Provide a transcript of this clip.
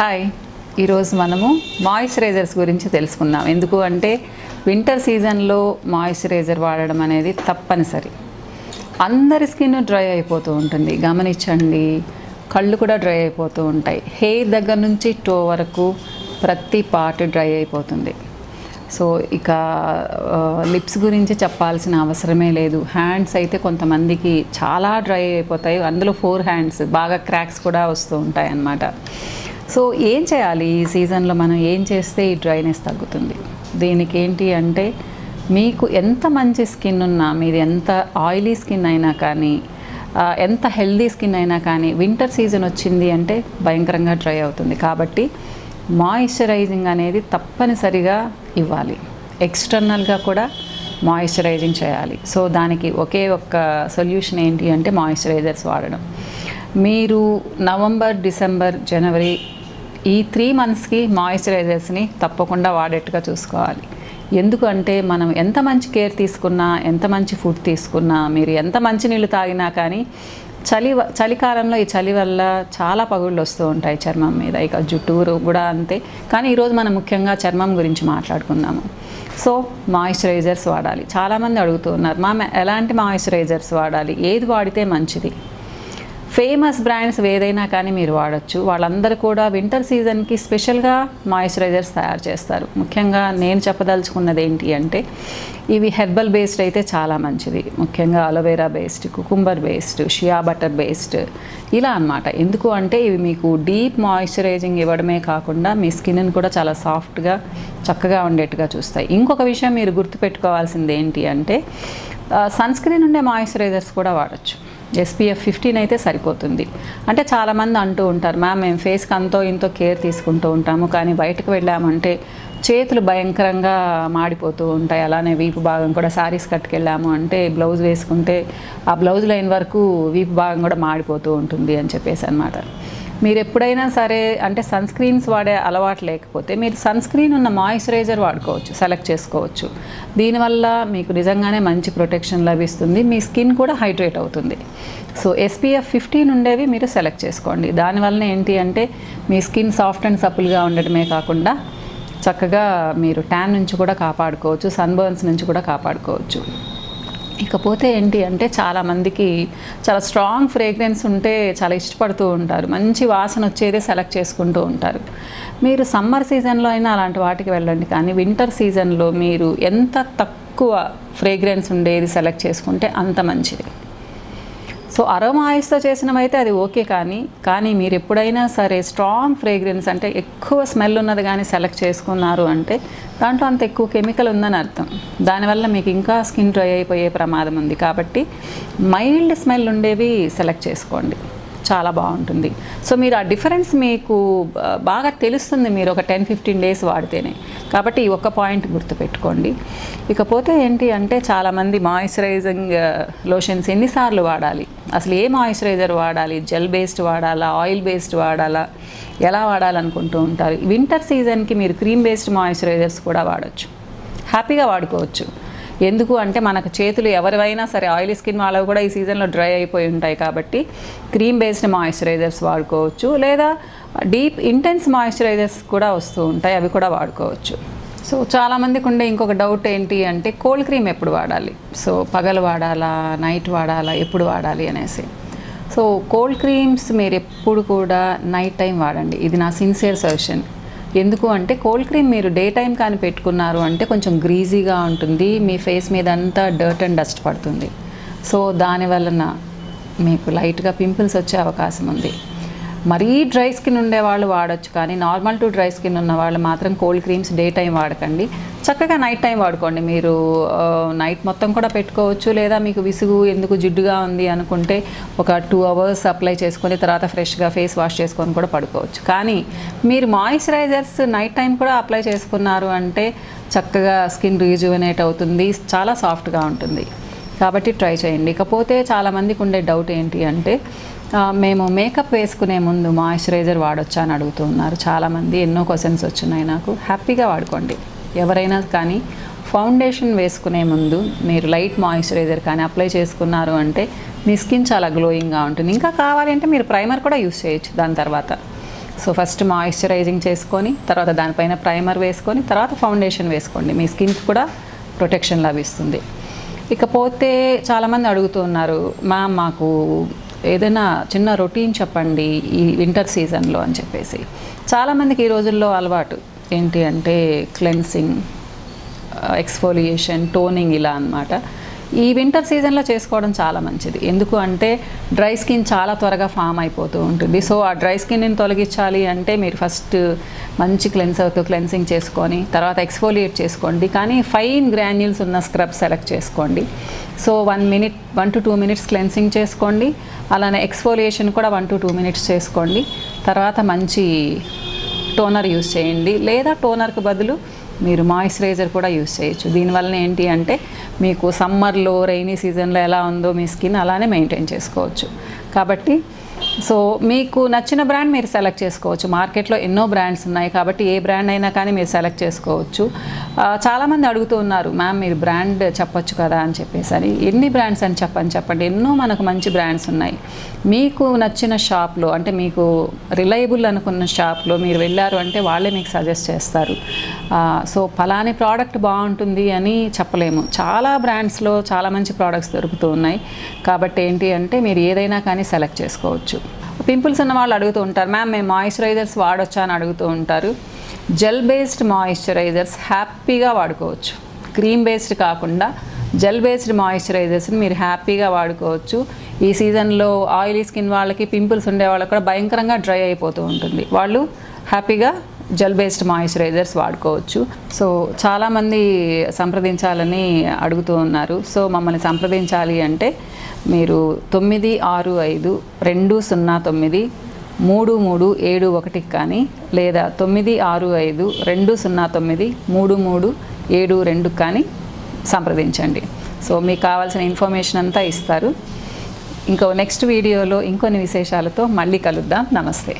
Hi. ఈరోజు మనము moisturisers గురించి తెలుసుకుందాం. ఎందుకు అంటే వింటర్ సీజన్లో మాయిశ్చరైజర్ వాడడం అనేది తప్పనిసరి. అందరి స్కిన్ డ్రై అయిపోతూ ఉంటుంది. గమనించండి. కళ్ళు కూడా డ్రై అయిపోతూ ఉంటాయి. హెయిర్ దగ్గర నుంచి టో వరకు ప్రతి పార్ట్ డ్రై అయిపోతుంది. సో ఇక లిప్స్ గురించి చెప్పాల్సిన అవసరమే లేదు. హ్యాండ్స్ అయితే కొంతమందికి చాలా డ్రై అయిపోతాయి. అందులో ఫోర్ హ్యాండ్స్ బాగా క్రాక్స్ కూడా వస్తూ ఉంటాయి అన్నమాట సో ఏం చేయాలి ఈ సీజన్లో మనం ఏం చేస్తే ఈ డ్రైనెస్ తగ్గుతుంది? దీనికి ఏంటి అంటే మీకు ఎంత మంచి స్కిన్ ఉన్నా మీది ఎంత ఆయిలీ స్కిన్ అయినా కానీ ఎంత హెల్దీ స్కిన్ అయినా కానీ వింటర్ సీజన్ వచ్చింది అంటే భయంకరంగా డ్రై అవుతుంది. కాబట్టి మాయిశ్చరైజింగ్ అనేది తప్పనిసరిగా ఇవ్వాలి. ఎక్స్టర్నల్గా కూడా మాయిశ్చరైజింగ్ చేయాలి. సో దానికి ఒకే ఒక్క సొల్యూషన్ ఏంటి అంటే మాయిశ్చరైజర్స్ వాడడం. మీరు నవంబర్ డిసెంబర్ జనవరి ఈ త్రీ మంత్స్కి మాయిశ్చరైజర్స్ని తప్పకుండా వాడేట్టుగా చూసుకోవాలి. ఎందుకంటే మనం ఎంత మంచి కేర్ తీసుకున్నా ఎంత మంచి ఫుడ్ తీసుకున్నా మీరు ఎంత మంచి నీళ్ళు తాగినా కానీ చలి చలికాలంలో ఈ చలి వల్ల చాలా పగుళ్ళు వస్తూ ఉంటాయి చర్మం మీద. ఇక జుట్టూరు కూడా అంతే. కానీ ఈరోజు మనం ముఖ్యంగా చర్మం గురించి మాట్లాడుకుందాము. సో మాయిశ్చరైజర్స్ వాడాలి. చాలామంది అడుగుతూ ఉన్నారు మా ఎలాంటి మాయిశ్చరైజర్స్ వాడాలి? ఏది వాడితే మంచిది? ఫేమస్ బ్రాండ్స్ ఏదైనా కానీ మీరు వాడచ్చు. వాళ్ళందరూ కూడా వింటర్ సీజన్కి స్పెషల్గా మాయిశ్చరైజర్స్ తయారు చేస్తారు. ముఖ్యంగా నేను చెప్పదలుచుకున్నది ఏంటి అంటే ఇవి హెర్బల్ బేస్డ్ అయితే చాలా మంచిది. ముఖ్యంగా aloe vera based cucumber based shea butter based ఇలా అన్నమాట. ఎందుకు అంటే ఇవి మీకు డీప్ మాయిశ్చరైజింగ్ ఇవ్వడమే కాకుండా మీ స్కిన్ని కూడా చాలా సాఫ్ట్గా చక్కగా ఉండేట్టుగా చూస్తాయి. ఇంకొక విషయం మీరు గుర్తుపెట్టుకోవాల్సింది ఏంటి అంటే సన్ స్క్రీన్ ఉండే మాయిశ్చరైజర్స్ కూడా వాడచ్చు. ఎస్పీఎఫ్ ఫిఫ్టీన్ అయితే సరిపోతుంది. అంటే చాలామంది అంటూ ఉంటారు మ్యామ్ మేము ఫేస్కి అంతో ఇంతో కేర్ తీసుకుంటూ ఉంటాము కానీ బయటకు వెళ్ళామంటే చేతులు భయంకరంగా మాడిపోతూ ఉంటాయి. అలానే వీపు భాగం కూడా శారీస్ కట్టుకెళ్ళాము అంటే బ్లౌజ్ వేసుకుంటే ఆ బ్లౌజ్ లైన్ వరకు వీపు భాగం కూడా మాడిపోతూ ఉంటుంది అని చెప్పేసి అనమాట మీరు ఎప్పుడైనా సరే అంటే సన్ స్క్రీన్స్ వాడే అలవాటు లేకపోతే మీరు సన్ స్క్రీన్ ఉన్న మాయిశ్చరైజర్ వాడుకోవచ్చు సెలెక్ట్ చేసుకోవచ్చు. దీనివల్ల మీకు నిజంగానే మంచి ప్రొటెక్షన్ లభిస్తుంది. మీ స్కిన్ కూడా హైడ్రేట్ అవుతుంది. సో ఎస్పీఎఫ్ ఫిఫ్టీన్ ఉండేవి మీరు సెలెక్ట్ చేసుకోండి. దానివల్ల ఏంటి అంటే మీ స్కిన్ సాఫ్ట్ అండ్ సపుల్గా ఉండడమే కాకుండా చక్కగా మీరు ట్యాన్ నుంచి కూడా కాపాడుకోవచ్చు సన్బర్న్స్ నుంచి కూడా కాపాడుకోవచ్చు. ఇకపోతే ఏంటి అంటే చాలామందికి చాలా స్ట్రాంగ్ ఫ్రేగ్రెన్స్ ఉంటే చాలా ఇష్టపడుతూ ఉంటారు. మంచి వాసన వచ్చేదే సెలెక్ట్ చేసుకుంటూ ఉంటారు. మీరు సమ్మర్ సీజన్లో అయినా అలాంటి వాటికి వెళ్ళండి. కానీ వింటర్ సీజన్లో మీరు ఎంత తక్కువ ఫ్రేగ్రెన్స్ ఉండేది సెలెక్ట్ చేసుకుంటే అంత మంచిది. సో అరోమాయిస్తో చేసినమైతే చేసినవైతే అది ఓకే కానీ కానీ మీరు ఎప్పుడైనా సరే స్ట్రాంగ్ ఫ్రేగ్రెన్స్ అంటే ఎక్కువ స్మెల్ ఉన్నది కానీ సెలెక్ట్ చేసుకున్నారు అంటే దాంట్లో అంత ఎక్కువ కెమికల్ ఉందని అర్థం. దానివల్ల మీకు ఇంకా స్కిన్ డ్రై అయిపోయే ప్రమాదం ఉంది కాబట్టి మైల్డ్ స్మెల్ ఉండేవి సెలెక్ట్ చేసుకోండి. చాలా బాగుంటుంది. సో మీరు ఆ డిఫరెన్స్ మీకు బాగా తెలుస్తుంది మీరు ఒక టెన్ ఫిఫ్టీన్ డేస్ వాడితేనే. కాబట్టి ఈ ఒక్క పాయింట్ గుర్తుపెట్టుకోండి. ఇకపోతే ఏంటి అంటే చాలామంది మాయిశ్చరైజింగ్ లోషన్స్ ఎన్నిసార్లు వాడాలి? అసలు ఏ మాయిశ్చరైజర్ వాడాలి? జెల్ బేస్డ్ వాడాలా? ఆయిల్ బేస్డ్ వాడాలా? ఎలా వాడాలనుకుంటూ ఉంటారు? వింటర్ సీజన్కి మీరు క్రీమ్ బేస్డ్ మాయిశ్చరైజర్స్ కూడా వాడచ్చు. హ్యాపీగా వాడుకోవచ్చు. ఎందుకు అంటే మనకు చేతులు ఎవరివైనా సరే ఆయిలీ స్కిన్ వాళ్ళవి కూడా ఈ సీజన్లో డ్రై అయిపోయి ఉంటాయి కాబట్టి క్రీమ్ బేస్డ్ మాయిశ్చరైజర్స్ వాడుకోవచ్చు లేదా డీప్ ఇంటెన్స్ మాయిశ్చరైజర్స్ కూడా వస్తూ ఉంటాయి అవి కూడా వాడుకోవచ్చు. సో చాలామందికి ఉండే ఇంకొక డౌట్ ఏంటి అంటే కోల్డ్ క్రీమ్ ఎప్పుడు వాడాలి? సో పగలు వాడాలా? నైట్ వాడాలా? ఎప్పుడు వాడాలి అనేసి. సో కోల్డ్ క్రీమ్స్ మీరు ఎప్పుడు కూడా నైట్ టైం వాడండి. ఇది నా సిన్సియర్ సజెషన్ ఎందుకు అంటే కోల్డ్ క్రీమ్ మీరు డే టైం కానీ పెట్టుకున్నారు అంటే కొంచెం గ్రీజీగా ఉంటుంది. మీ ఫేస్ మీద అంతా డర్ట్ అండ్ డస్ట్ పడుతుంది. సో దాని వలన మీకు లైట్గా పింపుల్స్ వచ్చే అవకాశం ఉంది. మరీ డ్రై స్కిన్ ఉండే వాళ్ళు వాడచ్చు కానీ నార్మల్ టు డ్రై స్కిన్ ఉన్న వాళ్ళు మాత్రం కోల్డ్ క్రీమ్స్ డే టైం వాడకండి. చక్కగా నైట్ టైం వాడుకోండి. మీరు నైట్ మొత్తం కూడా పెట్టుకోవచ్చు లేదా మీకు విసుగు ఎందుకు జిడ్డుగా ఉంది అనుకుంటే ఒక టూ అవర్స్ అప్లై చేసుకొని తర్వాత ఫ్రెష్గా ఫేస్ వాష్ చేసుకొని కూడా పడుకోవచ్చు. కానీ మీరు మాయిశ్చరైజర్స్ నైట్ టైం కూడా అప్లై చేసుకున్నారు అంటే చక్కగా స్కిన్ రీజువనేట్ అవుతుంది. చాలా సాఫ్ట్గా ఉంటుంది. కాబట్టి ట్రై చేయండి. ఇకపోతే చాలామందికి ఉండే డౌట్ ఏంటి అంటే మేము మేకప్ వేసుకునే ముందు మాయిశ్చరైజర్ వాడొచ్చా అని అడుగుతున్నారు చాలామంది ఎన్నో క్వశ్చన్స్ వచ్చినాయి నాకు. హ్యాపీగా వాడుకోండి. ఎవరైనా కానీ ఫౌండేషన్ వేసుకునే ముందు మీరు లైట్ మాయిశ్చరైజర్ కానీ అప్లై చేసుకున్నారు అంటే మీ స్కిన్ చాలా గ్లోయింగ్గా ఉంటుంది. ఇంకా కావాలంటే మీరు ప్రైమర్ కూడా యూస్ చేయొచ్చు దాని తర్వాత. సో ఫస్ట్ మాయిశ్చరైజింగ్ చేసుకొని తర్వాత దానిపైన ప్రైమర్ వేసుకొని తర్వాత ఫౌండేషన్ వేసుకోండి. మీ స్కిన్కి కూడా ప్రొటెక్షన్ లభిస్తుంది. ఇకపోతే చాలామంది అడుగుతున్నారు మ్యామ్ మాకు ఏదైనా చిన్న రొటీన్ చెప్పండి ఈ వింటర్ సీజన్లో అని చెప్పేసి. చాలామందికి ఈ రోజుల్లో అలవాటు. ఏంటి అంటే క్లెన్సింగ్ ఎక్స్ఫోలియేషన్ టోనింగ్ ఇలా అన్నమాట. ఈ వింటర్ సీజన్లో చేసుకోవడం చాలా మంచిది. ఎందుకు అంటే డ్రై స్కిన్ చాలా త్వరగా ఫామ్ అయిపోతూ ఉంటుంది. సో ఆ డ్రై స్కిన్ని తొలగించాలి అంటే మీరు ఫస్ట్ మంచి క్లెన్సర్తో క్లెన్సింగ్ చేసుకొని తర్వాత ఎక్స్ఫోలియేట్ చేసుకోండి. కానీ ఫైన్ గ్రాన్యూల్స్ ఉన్న స్క్రబ్ సెలెక్ట్ చేసుకోండి. So one minute one to two minutes cleansing చేసుకోండి. అలానే ఎక్స్ఫోలియేషన్ కూడా వన్ టు టూ మినిట్స్ చేసుకోండి. తర్వాత మంచి టోనర్ యూస్ చేయండి. లేదా టోనర్కి బదులు మీరు మాయిశ్చరైజర్ కూడా యూస్ చేయొచ్చు. దీనివల్ల ఏంటి అంటే మీకు సమ్మర్లో రైనీ సీజన్లో ఎలా ఉందో మీ స్కిన్ అలానే మెయింటైన్ చేసుకోవచ్చు. కాబట్టి సో మీకు నచ్చిన బ్రాండ్ మీరు సెలెక్ట్ చేసుకోవచ్చు. మార్కెట్లో ఎన్నో బ్రాండ్స్ ఉన్నాయి కాబట్టి ఏ బ్రాండ్ అయినా కానీ మీరు సెలెక్ట్ చేసుకోవచ్చు. చాలామంది అడుగుతూ ఉన్నారు మ్యామ్ మీరు బ్రాండ్ చెప్పొచ్చు కదా? అని చెప్పేసి అని. ఎన్ని బ్రాండ్స్ అని చెప్పని చెప్పండి. ఎన్నో మనకు మంచి బ్రాండ్స్ ఉన్నాయి. మీకు నచ్చిన షాప్లో అంటే మీకు రిలయబుల్ అనుకున్న షాప్లో మీరు వెళ్ళారు అంటే వాళ్ళే మీకు సజెస్ట్ చేస్తారు. సో ఫలాని ప్రోడక్ట్ బాగుంటుంది అని చెప్పలేము. చాలా బ్రాండ్స్లో చాలా మంచి ప్రోడక్ట్స్ దొరుకుతూ ఉన్నాయి. కాబట్టి ఏంటి అంటే మీరు ఏదైనా కానీ సెలెక్ట్ చేసుకోవచ్చు. పింపుల్స్ ఉన్న వాళ్ళు అడుగుతూ ఉంటారు మ్యామ్ మేము మాయిశ్చరైజర్స్ వాడొచ్చా? అని అడుగుతూ ఉంటారు. జెల్ బేస్డ్ మాయిశ్చరైజర్స్ హ్యాపీగా వాడుకోవచ్చు. క్రీమ్ బేస్డ్ కాకుండా జెల్ బేస్డ్ మాయిశ్చరైజర్స్ని మీరు హ్యాపీగా వాడుకోవచ్చు. ఈ సీజన్లో ఆయిలీ స్కిన్ వాళ్ళకి పింపుల్స్ ఉండే వాళ్ళకి కూడా భయంకరంగా డ్రై అయిపోతూ ఉంటుంది. వాళ్ళు హ్యాపీగా జెల్ బేస్డ్ మాయిశ్చరైజర్స్ వాడుకోవచ్చు. సో చాలామంది సంప్రదించాలని అడుగుతూ ఉన్నారు. సో మమ్మల్ని సంప్రదించాలి అంటే మీరు తొమ్మిది ఆరు ఐదు రెండు సున్నా తొమ్మిది మూడు మూడు ఏడు ఒకటికి కానీ లేదా తొమ్మిది ఆరు ఐదు రెండు సున్నా తొమ్మిది మూడు మూడు ఏడు రెండు కానీ సంప్రదించండి. సో మీకు కావాల్సిన ఇన్ఫర్మేషన్ అంతా ఇస్తారు. ఇంకో నెక్స్ట్ వీడియోలో ఇంకొన్ని విశేషాలతో మళ్ళీ కలుద్దాం. నమస్తే.